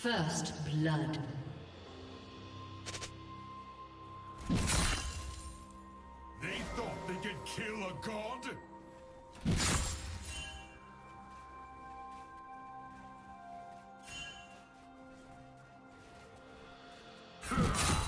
First blood. They thought they could kill a god? Huh.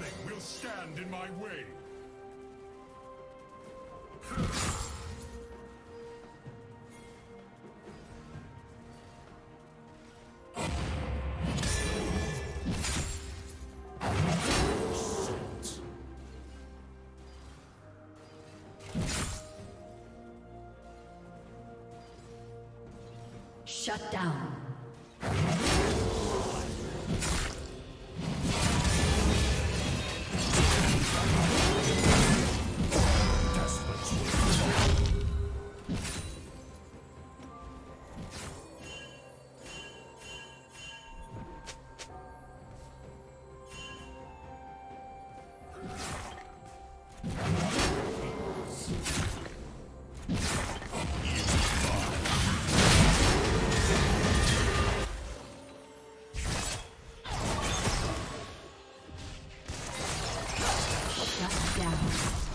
Nothing will stand in my way. Shut down. Down.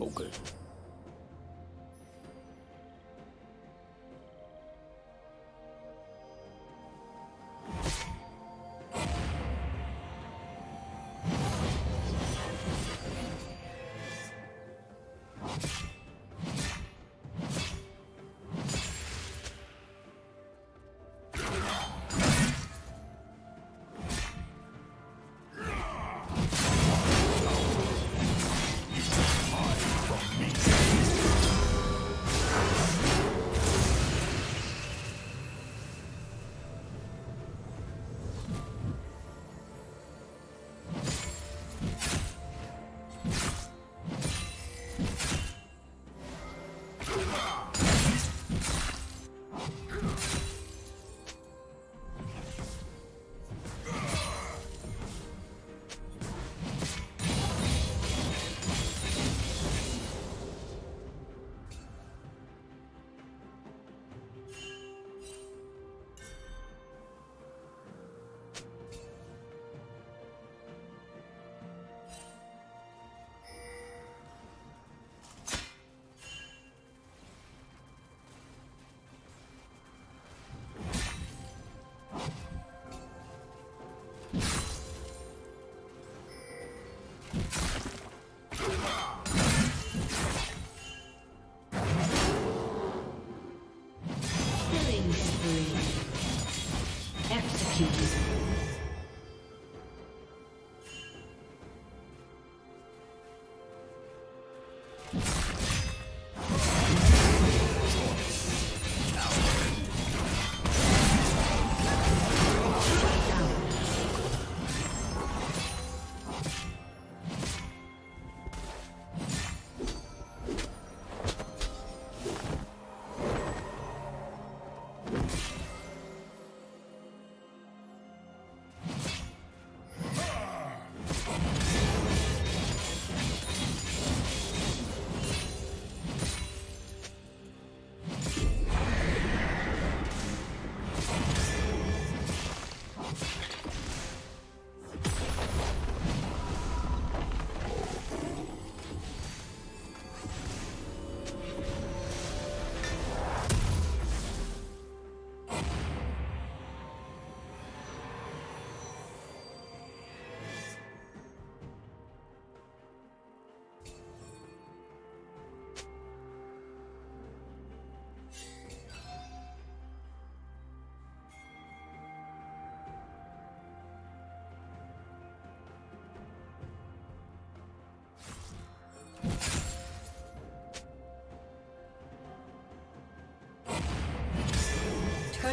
Okay.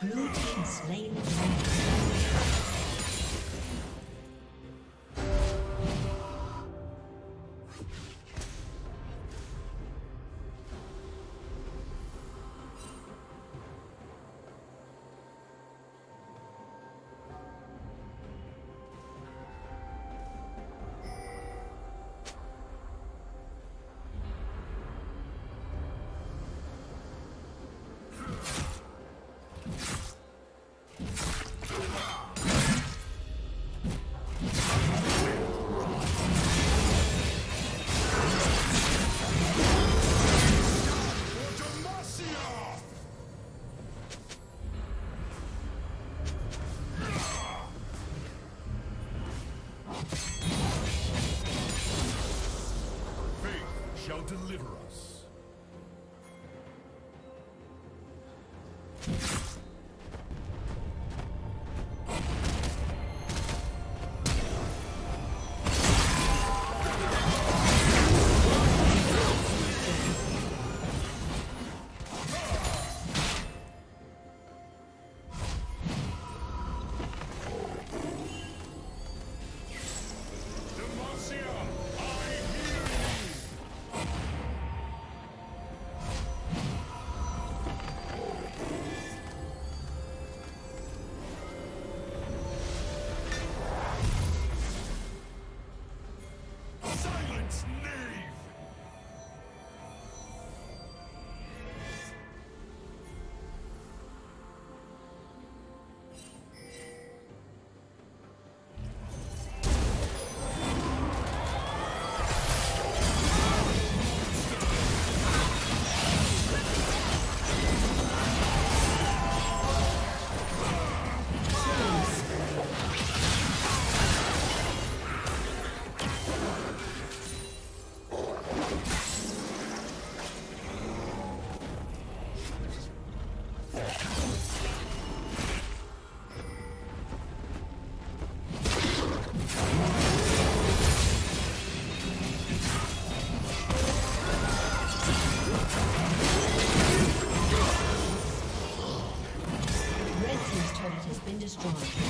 Blue team slain. deliver destroyed.